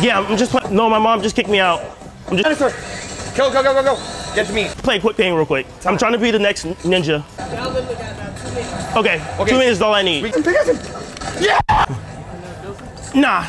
Yeah, I'm just playing. No, my mom just kicked me out. I'm just Dinosaur. Go, go, go, go, go. Get to me. play quick game real quick. I'm trying to be the next ninja. Okay, Okay. two minutes is all I need. We can pick. Nah,